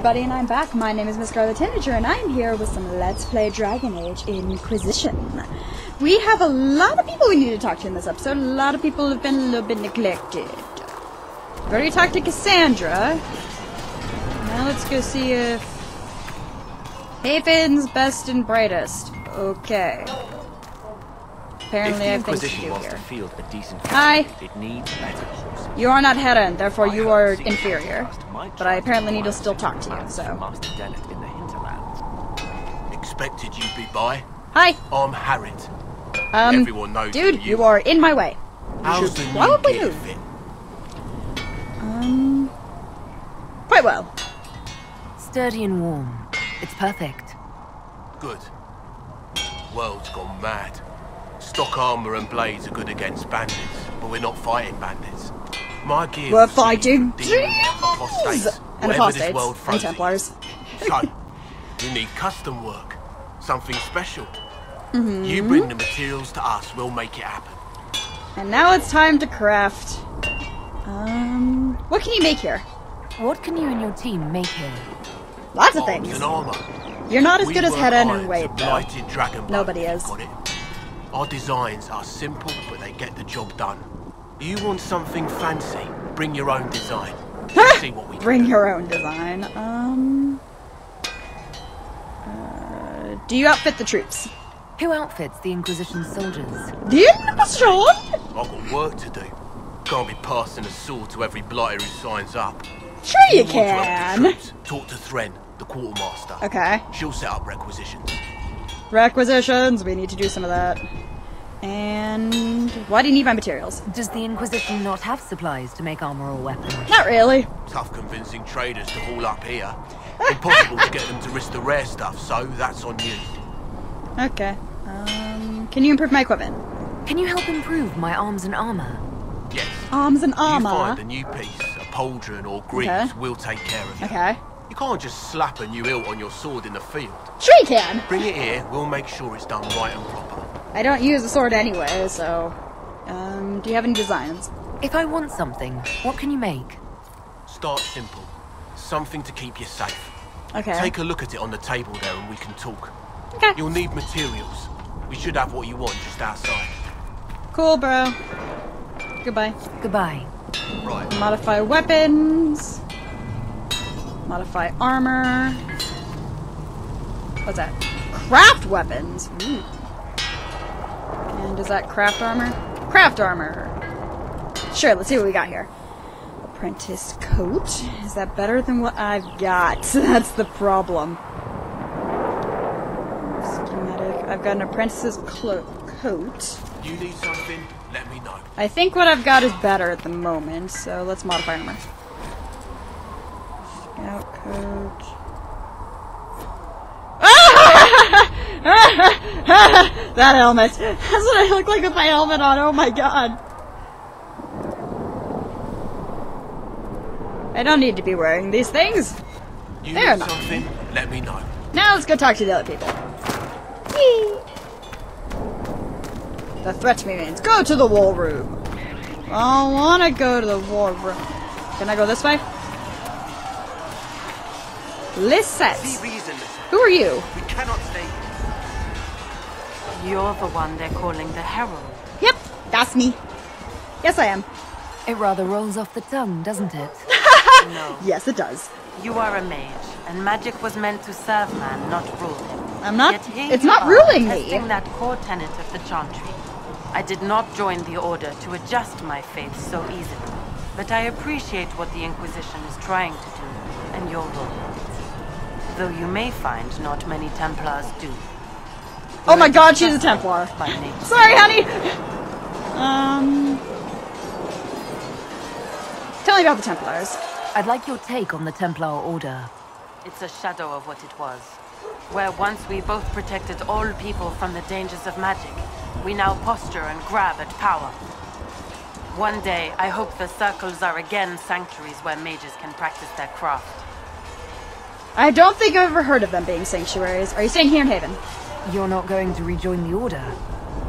everybody, and I'm back. My name is Miss Scarlet Tanager, and I'm here with some Let's Play Dragon Age Inquisition. We have a lot of people we need to talk to in this episode. A lot of people have been a little bit neglected. We already talked to Cassandra. Now let's go see if... Haven's best and brightest. Okay. Apparently I if have the things to do wants here. to field a decent Hi. it needs better. You are not Heron, therefore you are inferior. But I apparently need to still talk to you, so... Master Dennet in the hinterlands. Expected you'd be by. Hi! I'm Harritt. Um, Everyone knows dude, you you are in my way. How's the new probably gear move. fit? Um, quite well. Sturdy and warm. It's perfect. Good. World's gone mad. Stock armor and blades are good against bandits, but we're not fighting bandits. My gear We're was used for fighting dealing with demons! And whatever this apostates. world And you. Templars. So, you need custom work, something special. Mm-hmm. You bring the materials to us, we'll make it happen. And now it's time to craft. Um, what can you make here? What can you and your team make here? Lots of Arms things. and armor. You're not as We good as work Hedon iron and Wade, though. blighted dragon blood, Nobody if is. Got it. Our designs are simple, but they get the job done. You want something fancy? Bring your own design. Let's see what we Bring your own design. Um, uh, do you outfit the troops? Who outfits the Inquisition soldiers? The Inquisition? I've got work to do. Can't be passing a sword to every blighter who signs up. Sure you want to can. troops, Talk to Threnn, the quartermaster. Okay. She'll set up requisitions. Requisitions. We need to do some of that. And why do you need my materials? Does the Inquisition not have supplies to make armor or weapons? Not really. Tough convincing traders to haul up here. Impossible to get them to risk the rare stuff, so that's on you. Okay. Um, can you improve my equipment? Can you help improve my arms and armor? Yes. Arms and armor? You find armor. a new piece, a pauldron or greaves, Okay. we'll take care of you. Okay. You can't just slap a new hilt on your sword in the field. Sure you can. Bring it here, we'll make sure it's done right and proper. I don't use a sword anyway, so. Um, do you have any designs? If I want something, what can you make? Start simple. Something to keep you safe. Okay. Take a look at it on the table there and we can talk. okay. You'll need materials. We should have what you want just outside. Cool, bro. Goodbye. Goodbye. Right. Modify weapons. Modify armor. What's that? Craft weapons. Ooh. And is that craft armor? Craft armor. Sure, let's see what we got here. Apprentice coat. Is that better than what I've got? That's the problem. Schematic. I've got an apprentice's clo- coat. You need something? Let me know. I think what I've got is better at the moment, so let's modify armor. Scout coat. that helmet. That's what I look like with my helmet on. Oh my god. I don't need to be wearing these things. You need enough. something? Let me know. Now let's go talk to the other people. Whee! The threat to me means go to the war room. I want to go to the war room. Can I go this way? Lisette. Who are you? We cannot stay. You're the one they're calling the Herald. Yep, that's me. Yes, I am. It rather rolls off the tongue, doesn't it? No, Yes, it does. you are a mage, and magic was meant to serve man, not rule him. I'm not. Yet here It's you not are, ruling me. testing that core tenet of the Chantry. I did not join the Order to adjust my faith so easily, but I appreciate what the Inquisition is trying to do, and your role in it. Though you may find not many Templars do. Oh my god, she's a Templar. by nature. Sorry, honey. Um. Tell me about the Templars. I'd like your take on the Templar Order. It's a shadow of what it was. Where once we both protected all people from the dangers of magic, we now posture and grab at power. One day, I hope the circles are again sanctuaries where mages can practice their craft. I don't think I've ever heard of them being sanctuaries. Are you staying here in Haven? You're not going to rejoin the Order?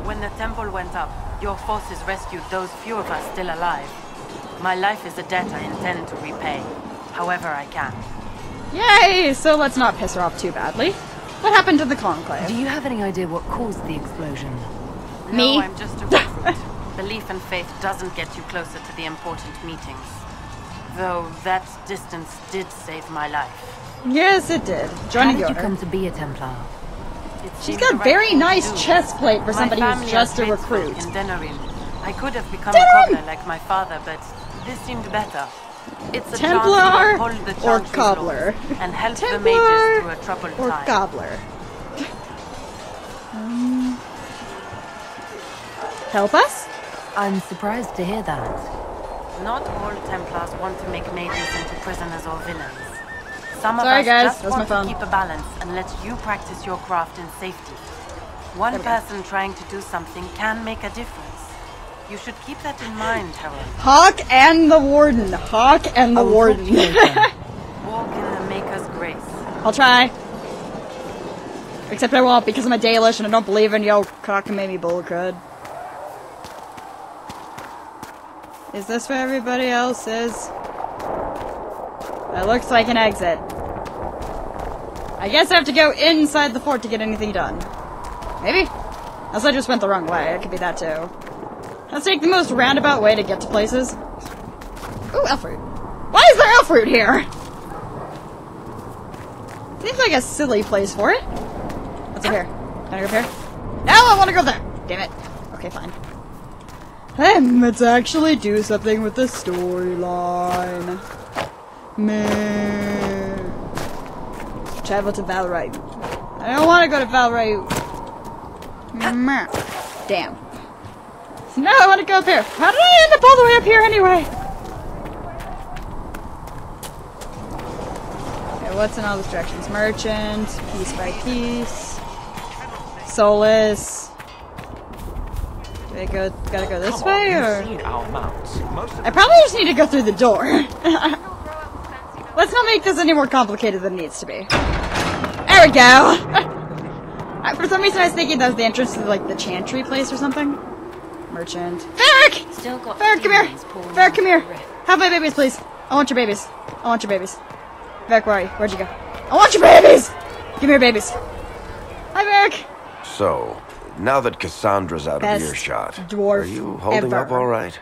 When the temple went up, your forces rescued those few of us still alive. My life is a debt I intend to repay, however I can. Yay! So let's not piss her off too badly. What happened to the Conclave? Do you have any idea what caused the explosion? Me? No, I'm just a recruit. Belief and faith doesn't get you closer to the important meetings. Though that distance did save my life. Yes, it did. How Johnny did you come to be a Templar? It She's got right very nice do. chest plate for somebody who's just a recruit. In Denerim. I could have become Denerim! a cobbler like my father, but this seemed better. It's a Templar chance to uphold the or cobbler? and help the Templar mages through a troubled Or time. gobbler. Um, help us? I'm surprised to hear that. Not all Templars want to make mages into prisoners or villains. Some of Sorry, us guys, just that's my want to keep a balance and let you practice your craft in safety. One There go. person trying to do something can make a difference. You should keep that in mind, Herald. Hawke and the Warden. Hawke and the I will Warden. talk to you later. Walk in the Maker's grace. I'll try. Except I won't because I'm a Dalish and I don't believe in yo cockamamie bullcrud. Is this where everybody else is? It looks like an exit. I guess I have to go inside the fort to get anything done. Maybe? Unless I just went the wrong way. It could be that too. Let's take the most roundabout way to get to places. Ooh, elf fruit. Why is there elf fruit here? Seems like a silly place for it. What's up here? Can I go up here? No, I want to go there. Damn it. Okay, fine. Then let's actually do something with the storyline. Meh. Travel to Val Royeaux. I don't want to go to Val Royeaux. Damn. No, I want to go up here. How did I end up all the way up here anyway? Okay, what's in all these directions? Merchant, piece by piece, Solas. Do I go? Gotta go this Come way, on, or you've seen our mounts. Most of I probably just need to go through the door. Let's not make this any more complicated than it needs to be. There we go. I- For some reason, I was thinking that was the entrance to like the chantry place or something. Merchant. Varric! Still got Varric, come here! demons Varric, come here! Have my babies, please. I want your babies. I want your babies. Varric, where are you? Where'd you go? I want your babies! Give me your babies. Hi, Varric! So, now that Cassandra's out Best of earshot, dwarf are you holding up all right?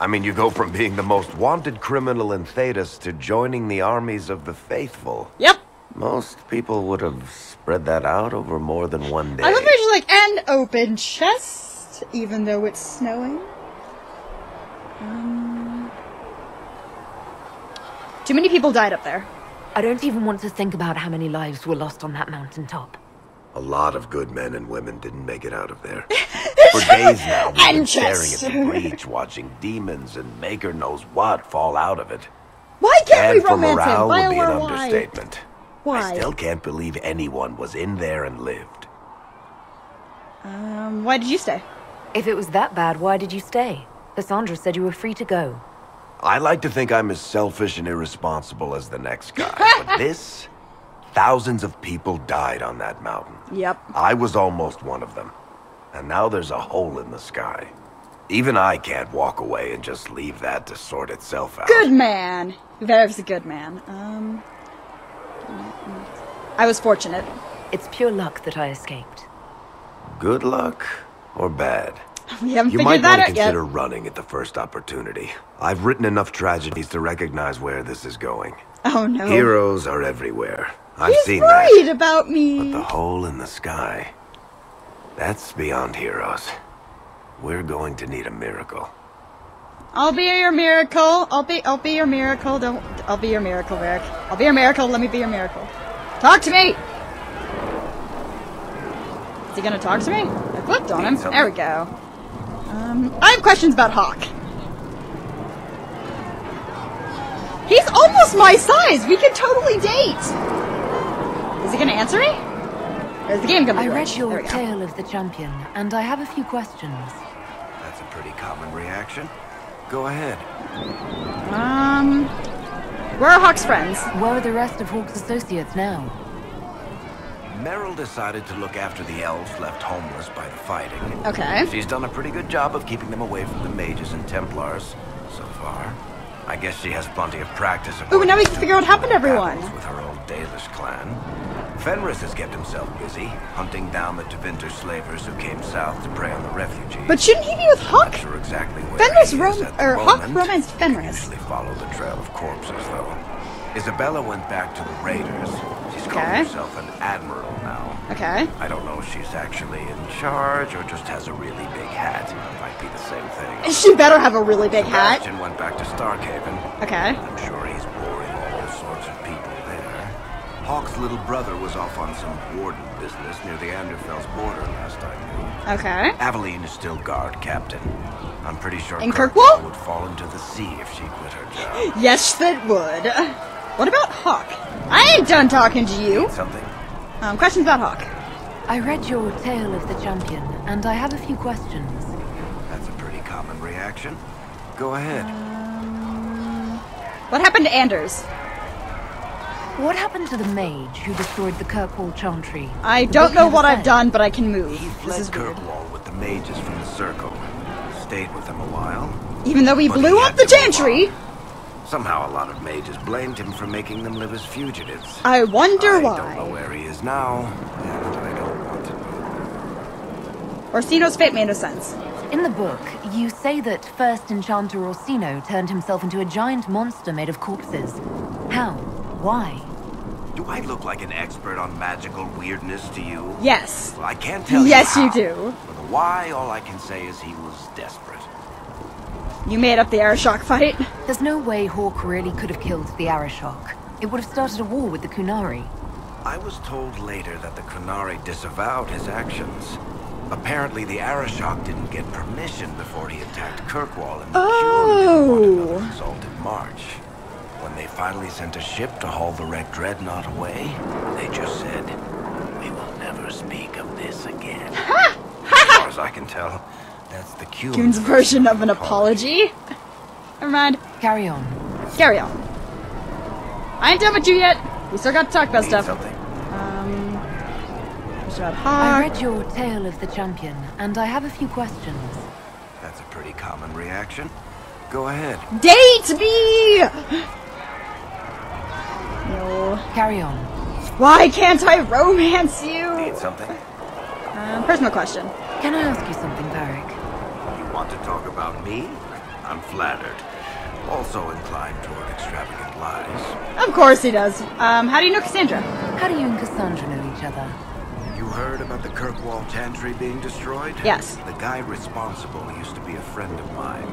I mean, you go from being the most wanted criminal in Thedas to joining the armies of the faithful. Yep. Most people would have spread that out over more than one day. I love there's like an open chest, even though it's snowing. Um, too many people died up there. I don't even want to think about how many lives were lost on that mountaintop. A lot of good men and women didn't make it out of there. For days now, we've been staring at the breach, watching demons and maker knows what fall out of it. Why can't we And for romance morale him? would be an Why, why, why? understatement. Why? I still can't believe anyone was in there and lived. Um, why did you stay? If it was that bad, why did you stay? Cassandra said you were free to go. I like to think I'm as selfish and irresponsible as the next guy, but this, thousands of people died on that mountain. Yep. I was almost one of them. And now there's a hole in the sky. Even I can't walk away and just leave that to sort itself out. Good man. There's a good man. Um, I was fortunate. It's pure luck that I escaped. Good luck or bad? We haven't You figured might that want to out yet. consider running at the first opportunity. I've written enough tragedies to recognize where this is going. Oh no. Heroes are everywhere. I've He's seen worried that. about me. But The hole in the sky. That's beyond heroes. We're going to need a miracle. I'll be your miracle. I'll be I'll be your miracle. Don't I'll be your miracle, Varric. I'll be your miracle. Let me be your miracle. Talk to me. Is he gonna talk to me? I clicked on him. There we go. Um, I have questions about Hawke. He's almost my size. We could totally date. Is he gonna answer me? Or is the game gonna be I read your There we go. tale of the champion, and I have a few questions. That's a pretty common reaction. Go ahead. Um, where are Hawke's friends? Where are the rest of Hawke's associates now? Merrill decided to look after the elves left homeless by the fighting. Okay. She's done a pretty good job of keeping them away from the mages and Templars so far. I guess she has plenty of practice. Ooh, now we can figure out what happened to everyone. With her old Fenris has kept himself busy, hunting down the Tevinter slavers who came south to prey on the refugees. But shouldn't he be with Huck? Sure exactly Fenris rom- or Huck moment. romanced Fenris. Usually follow the trail of corpses, though. Isabela went back to the raiders. She's calling Okay. herself an admiral now. Okay. I don't know if she's actually in charge or just has a really big hat. Might be the same thing. She better have a really big hat. Sebastian went back to Starkhaven. Okay. I'm sure he's boring all sorts of people there. Hawke's little brother was off on some warden business near the Anderfels border last I knew. Okay. Aveline is still guard captain. I'm pretty sure In Kirkwall Kirkwall? would fall into the sea if she quit her job. Yes, that would. What about Hawke? I ain't done talking to you. Something? Um, questions about Hawke. I read your Tale of the Champion, and I have a few questions. That's a pretty common reaction. Go ahead. What happened to Anders? What happened to the mage who destroyed the Kirkwall Chantry? I The don't book know what I've done, but I can move. he This fled is weird. Kirkwall with the mages from the Circle. Stayed with them a while. Even though we But he blew had up the Chantry. Somehow a lot of mages blamed him for making them live as fugitives. I wonder I don't know where he is now, and I don't want to know. Orsino's fate made no sense. In the book, you say that first Enchanter Orsino turned himself into a giant monster made of corpses. How? Why? Do I look like an expert on magical weirdness to you? Yes. Well, I can't tell Yes, you Yes, you do. For the why, all I can say is he was desperate. You made up the Arishok fight. There's no way Hawke really could have killed the Arishok. It would have started a war with the Qunari. I was told later that the Qunari disavowed his actions. Apparently, the Arishok didn't get permission before he attacked Kirkwall, and the Qun didn't want Oh. another exalted march. When they finally sent a ship to haul the wrecked dreadnought away, they just said, "We will never speak of this again." as far as I can tell, that's the Qun's Goon's version of an apology. Never mind. Carry on. Carry on. I ain't done with you yet. We still got to talk about Need stuff. something. Um, I read your Tale of the Champion, and I have a few questions. That's a pretty common reaction. Go ahead. Date me! No. Carry on. Why can't I romance you? Need something? Um, personal question. Can I ask you something, Varric? You want to talk about me? I'm flattered. Also inclined toward extravagant lies. Of course he does. Um, how do you know Cassandra? How do you and Cassandra know each other? You heard about the Kirkwall Chantry being destroyed? Yes. The guy responsible used to be a friend of mine.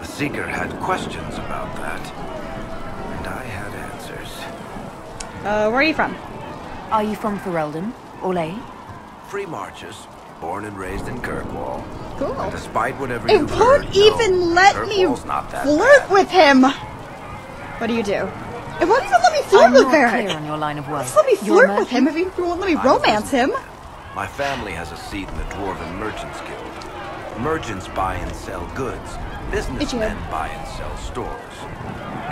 The Seeker had questions about that. Uh, where are you from? Are you from Ferelden? Orlais? Free marches, born and raised in Kirkwall. Cool. And despite whatever It you've won't heard, no, even let me Kirkwall's not that flirt bad. with him. What do you do? It won't even let me flirt I'm with not clear Varric. on your line of work. Just let me You're flirt with him if merchant? you won't let me I'm romance him. My family has a seat in the Dwarven Merchants Guild. Merchants buy and sell goods. Businessmen Ichigo. buy and sell stores.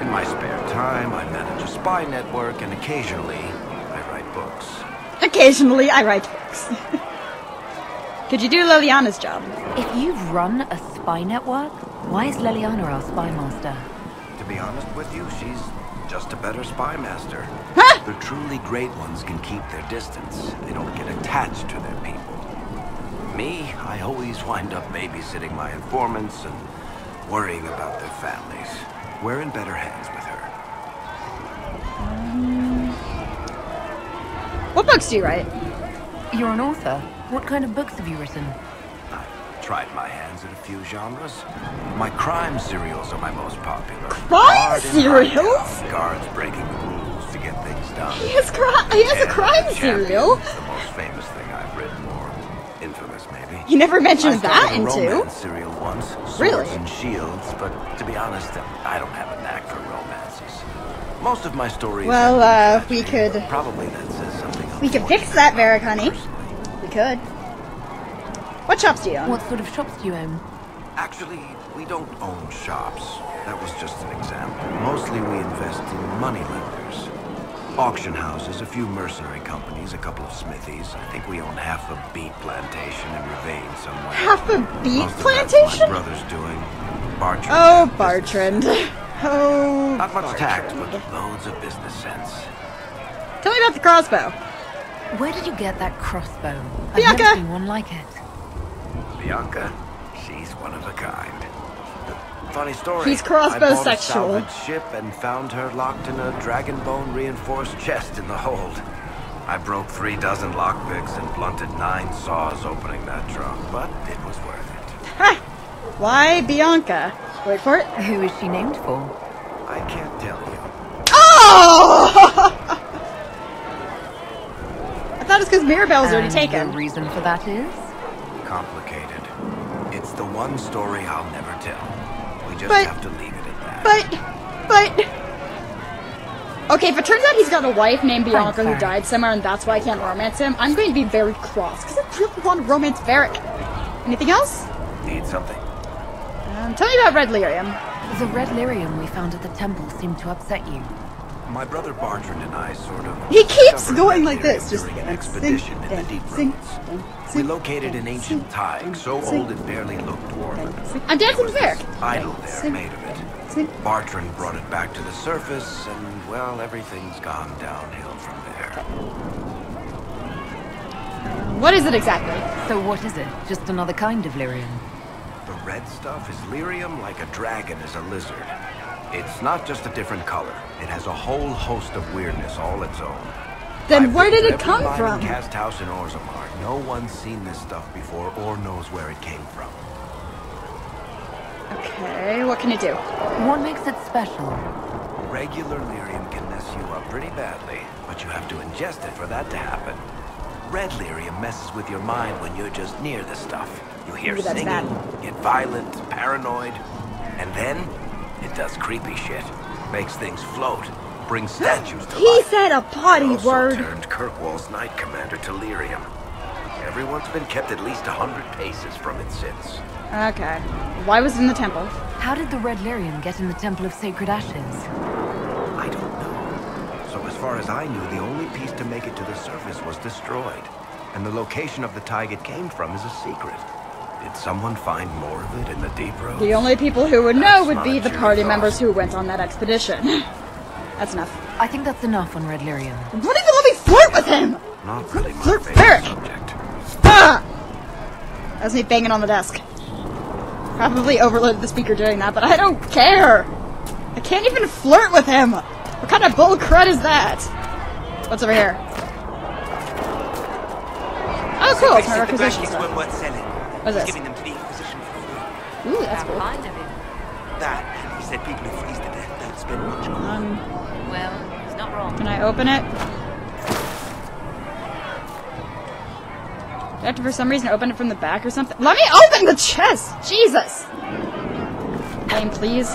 In my spare time, I manage a spy network, and occasionally, I write books. Occasionally, I write books. Could you do Leliana's job? If you run a spy network, why is Leliana our spy master? To be honest with you, she's just a better spy master. Huh? The truly great ones can keep their distance. They don't get attached to their people. Me, I always wind up babysitting my informants and worrying about their families. We're in better hands with her. Hmm. What books do you write? You're an author. What kind of books have you written? I've tried my hands at a few genres. My crime serials are my most popular. Crime serials? Guards breaking the rules to get things done. He has, cri- he has a crime serial. Infamous maybe. You never I mentioned that in two. into. romance serial once, Swords Really? and Shields, but to be honest, I don't have a knack for romances. Most of my stories. Well, uh, we could- Probably that says something. We could fix that, Varric, honey. personally. We could. What shops do you own? What sort of shops do you own? Actually, we don't own shops. That was just an example. Mostly we invest in money lenders. Auction houses, a few mercenary companies, a couple of smithies. I think we own half a beet plantation in Rivain somewhere. Half a beet Most of that's my brother's doing. Bartrand. Oh, Bartrand. Oh, Not much tact, but loads of business sense. Tell me about the crossbow. Where did you get that crossbow? I've Bianca! never seen one like it. Bianca, she's one of a kind. Funny story. He's crossbow I bought a sexual. salvage ship and found her locked in a dragon bone reinforced chest in the hold. I broke three dozen lockpicks and blunted nine saws opening that trunk, but it was worth it. Ha! Why Bianca? Wait for it. Who is she named for? I can't tell you. Oh! I thought it's because Mirabelle was already taken. The reason for that is? Complicated. It's the one story I'll never tell. We just But- have to leave it at that. But, but. Okay, if it turns out he's got a wife named Bianca who died somewhere and that's why I can't romance him, I'm going to be very cross because I really want to romance Varric. Anything else? Need something? Um, tell me about Red Lyrium. The red lyrium we found at the temple seemed to upset you. My brother Bartrand and I sort of. He keeps going like this, just during an expedition sing, in the deep sing, roads. dance, We sing, located an ancient sing, thaig, so sing, old it barely looked dwarven. dance, sing. I'm dancing There with was Varric. this idol there sing, made of it. dance. Bartrand brought it back to the surface, and well, everything's gone downhill from there. What is it exactly? So what is it? Just another kind of lyrium? The red stuff is lyrium like a dragon is a lizard. It's not just a different color. It has a whole host of weirdness all its own. Then I've where did it every come mine from? in Cast House in Orzammar. No one's seen this stuff before or knows where it came from. Okay, what can it do? What makes it special? Regular lyrium can mess you up pretty badly, but you have to ingest it for that to happen. Red lyrium messes with your mind when you're just near the stuff. You hear Maybe singing, bad. get violent, paranoid, and then it does creepy shit. Makes things float, brings statues to He life. He said a potty It also word. turned Kirkwall's Knight Commander to lyrium. Everyone's been kept at least a hundred paces from it since. Okay. Why was it in the temple? How did the red lyrium get in the Temple of Sacred Ashes? I don't know. So as far as I knew, the only piece to make it to the surface was destroyed. And the location of the thaig it came from is a secret. Did someone find more of it in the deep roads? The only people who would know That's would be the party thought. members who went on that expedition. That's enough. I think that's enough on red lyrium. Won't even let me flirt with him! Not really my Flirt favorite Barrett. subject. Ah! That's me banging on the desk. Probably overloaded the speaker doing that, but I don't care! I can't even flirt with him! What kind of bull crud is that? What's over here? Oh, cool! It's my requisition stuff. worth selling. What's this? Giving them to the Inquisition for free. Ooh, that's cool. Kind of him. That, and he said people who freeze to death don't spend much gold. Um, Well, he's not wrong. can I open it? Do I have to, for some reason, open it from the back or something? Let me open the chest! Jesus! Game, please.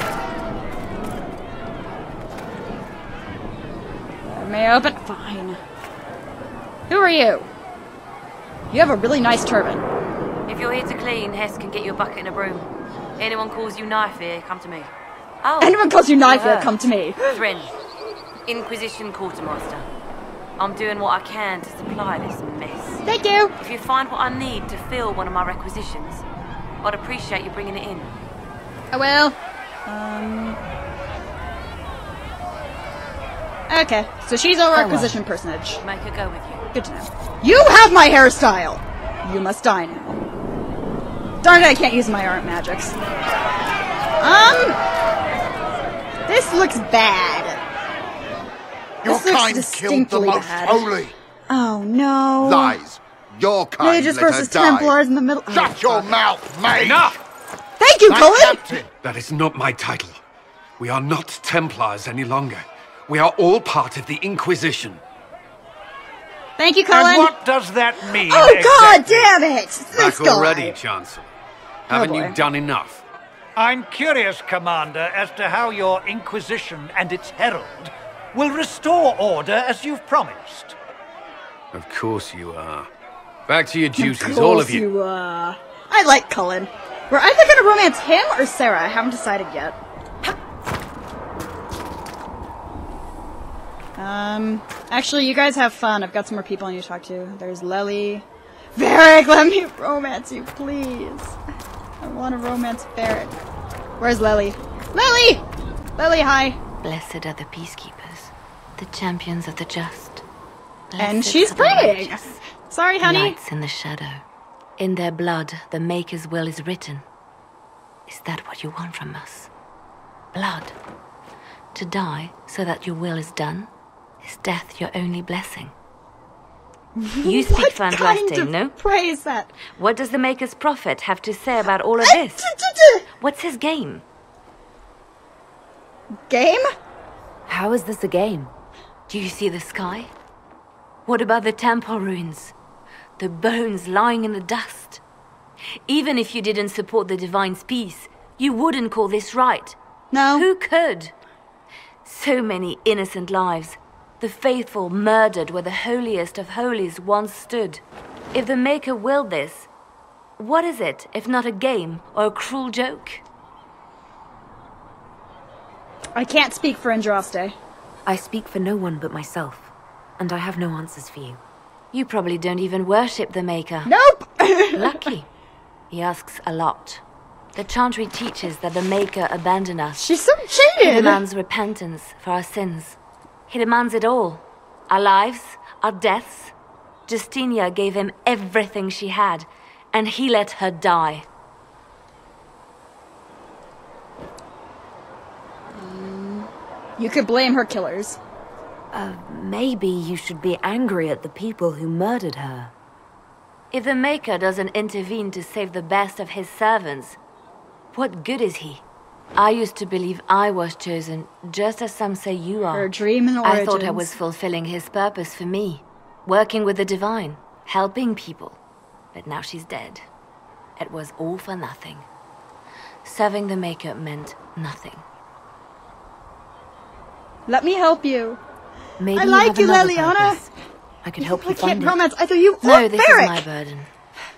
Let me open. Fine. Who are you? You have a really nice turban. If you're here to clean, Hess can get you a bucket and a broom. Anyone calls you knife here, come to me. Oh, Anyone calls you knife here, come to me. Threnn, Inquisition Quartermaster. I'm doing what I can to supply this mess. Thank you. If you find what I need to fill one of my requisitions, I'd appreciate you bringing it in. I will. Um. Okay, so she's our well. requisition personage. Make her go with you. Good to know. You have my hairstyle! You must die now. Darn it, I can't use my art magics. Um. This looks bad. Your This looks kind killed the most bad. holy. Oh no. Lies. Your kind Mages let her versus die. Templars in the middle. Shut oh, your fuck. mouth, mate! Enough! Thank you, My Cullen! captain! That is not my title. We are not Templars any longer. We are all part of the Inquisition. Thank you, Cullen! And what does that mean? Oh god damn it! This Back guy. already, Chancellor. Haven't boy. you done enough? I'm curious, Commander, as to how your Inquisition and its Herald will restore order as you've promised. Of course you are. Back to your Of duties, all of course you. are. I like Cullen. We're either gonna romance him or Sera. I haven't decided yet. Um, actually, you guys have fun. I've got some more people I need to talk to. There's Lely. Varric, let me romance you, please. I want to romance Varric. Where's Lily? Lily! Lily, hi. Blessed are the peacekeepers, the champions of the just. And she's praying. Sorry, honey. Knights in the shadow. In their blood, the Maker's will is written. Is that what you want from us? Blood. To die so that your will is done? Is death your only blessing? You speak What Fantastic, kind of no? prayer is that? What does the Maker's prophet have to say about all of this? What's his game? Game? How is this a game? Do you see the sky? What about the temple ruins? The bones lying in the dust? Even if you didn't support the Divine's peace, you wouldn't call this right. No. Who could? So many innocent lives. The faithful murdered where the holiest of holies once stood. If the Maker willed this, what is it if not a game or a cruel joke? I can't speak for Andraste. I speak for no one but myself, and I have no answers for you. You probably don't even worship the Maker. Nope! Lucky. He asks a lot. The Chantry teaches that the Maker abandoned us. She's so He jaded. demands repentance for our sins. He demands it all. Our lives, our deaths. Justinia gave him everything she had, and he let her die. You could blame her killers. Uh, maybe you should be angry at the people who murdered her. If the Maker doesn't intervene to save the best of his servants, what good is he? I used to believe I was chosen, just as some say you are. Her dream and I thought I was fulfilling his purpose for me, working with the divine, helping people. But now she's dead. It was all for nothing. Serving the Maker meant nothing. Let me help you. Maybe I you like you, another Leliana. purpose. I could help you I find romance either you No, this Varric. is my burden.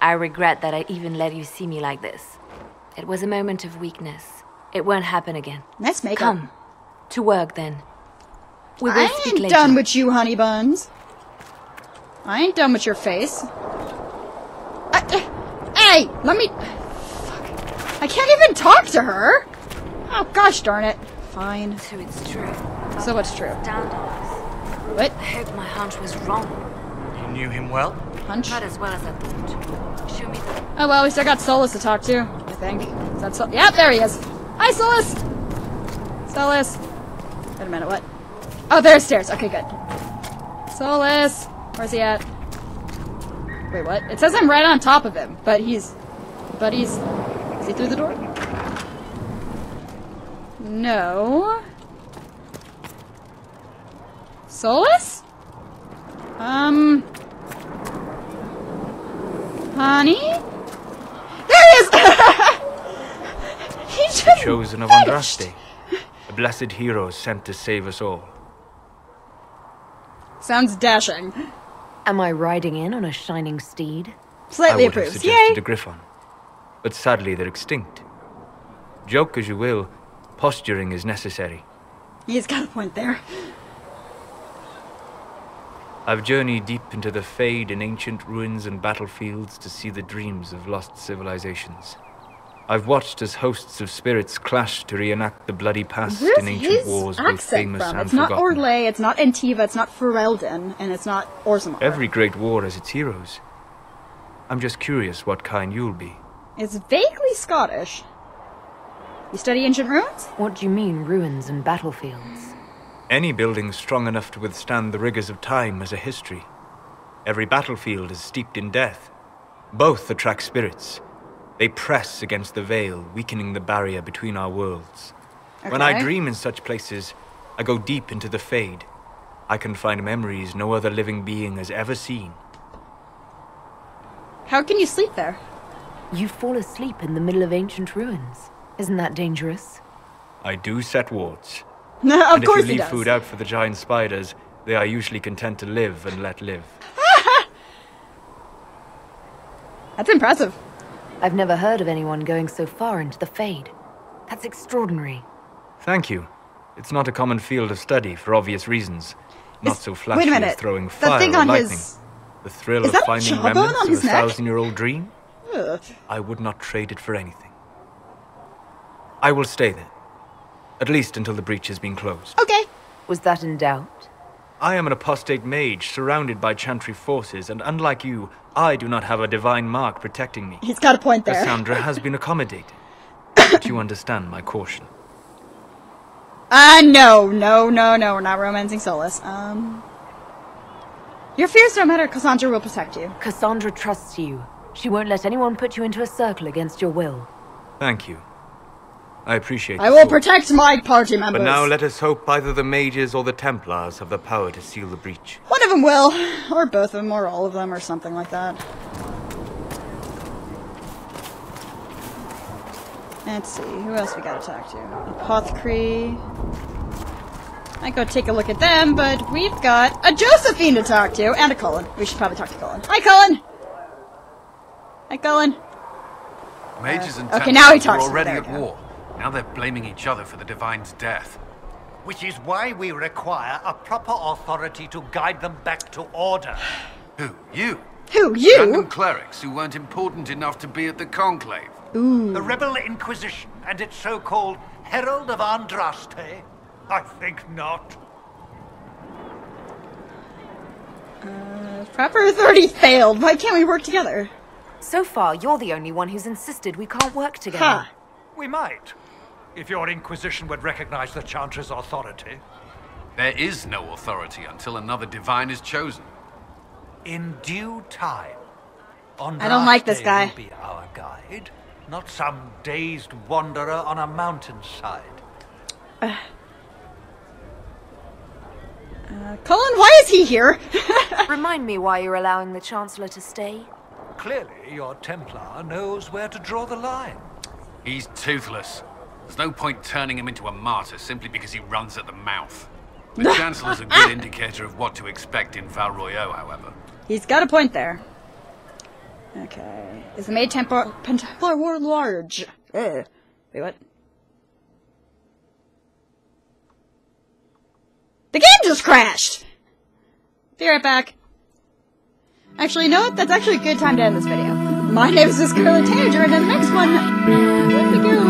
I regret that I even let you see me like this. It was a moment of weakness. It won't happen again. Nice makeup. Come. To work then. We will I speak ain't later. done with you, honey buns. I ain't done with your face. I, uh, hey, let me. Fuck. I can't even talk to her. Oh gosh darn it. Fine. So it's true. So what's true? Stand on us. What? I hope my hunch was wrong. You knew him well? Hunch? Not as well as I thought. Show me the... Oh well, we still got Solas to talk to. I think. Is that Sol? Yep, there he is. Hi, Solas. Solas. Wait a minute. What? Oh, there's stairs. Okay, good. Solas. Where's he at? Wait, what? It says I'm right on top of him, but he's, but he's. Is he through the door? No. Solas? Um. Honey? There he is! he just Chosen of. Andraste. A blessed hero sent to save us all. Sounds dashing. Am I riding in on a shining steed? Slightly I would have approves. suggested Yay! a griffon. But sadly they're extinct. Joke as you will, posturing is necessary. He's got a point there. I've journeyed deep into the Fade in ancient ruins and battlefields to see the dreams of lost civilizations. I've watched as hosts of spirits clash to reenact the bloody past Where's in ancient his wars, both accent famous from? and It's not forgotten. Orlais, it's not Antiva, it's not Ferelden, and it's not Orzammar. Every great war has its heroes. I'm just curious what kind you'll be. It's vaguely Scottish. You study ancient ruins? What do you mean, ruins and battlefields? Any building strong enough to withstand the rigors of time has a history. Every battlefield is steeped in death. Both attract spirits. They press against the veil, weakening the barrier between our worlds. When I dream in such places, I go deep into the Fade. I can find memories no other living being has ever seen. How can you sleep there? You fall asleep in the middle of ancient ruins. Isn't that dangerous? I do set wards. No, of and course if you leave does. food out for the giant spiders, they are usually content to live and let live. That's impressive. I've never heard of anyone going so far into the Fade. That's extraordinary. Thank you. It's not a common field of study for obvious reasons. Not Is- so wait a flashy as throwing The fire thing or on lightning. his- The thrill Is of finding remnants of a neck? thousand-year-old dream? Ugh. I would not trade it for anything. I will stay there. At least until the breach has been closed. Okay. Was that in doubt? I am an apostate mage surrounded by Chantry forces, and unlike you, I do not have a divine mark protecting me. He's got a point there. Cassandra has been accommodated. but you understand my caution. Ah, uh, no, no, no, no, we're not romancing Solas. Um. Your fears don't matter, Cassandra will protect you. Cassandra trusts you. She won't let anyone put you into a circle against your will. Thank you. I appreciate it. I will sword. protect my party members. But now let us hope either the mages or the Templars have the power to seal the breach. One of them will. Or both of them, or all of them, or something like that. Let's see, who else we gotta talk to? Apothecary. I go take a look at them, but we've got a Josephine to talk to, and a Colin. We should probably talk to Colin. Hi, Colin! Hi, Cullen. Mages and uh, okay, now he talks are already at war. Now they're blaming each other for the Divine's death. Which is why we require a proper authority to guide them back to order. Who? You? Who? You? Random clerics who weren't important enough to be at the Conclave. Ooh. The Rebel Inquisition and its so-called Herald of Andraste? I think not. Uh, proper authority failed. Why can't we work together? So far, you're the only one who's insisted we can't work together. Huh. We might. If your Inquisition would recognize the Chantry's authority. There is no authority until another divine is chosen. In due time. Andraste I don't like this guy. Will be our guide, not some dazed wanderer on a mountainside. Uh, uh, Cullen, why is he here? Remind me why you're allowing the Chancellor to stay. Clearly, your Templar knows where to draw the line. He's toothless. There's no point turning him into a martyr simply because he runs at the mouth. The Chancellor's a good indicator of what to expect in Val Royeaux, however. He's got a point there. Okay. Is the Maid Templar, Templar War large? Ugh. Wait, what? The game just crashed! Be right back. Actually, you know what? That's actually a good time to end this video. My name is Scarlet Tanager, and in the next one, me go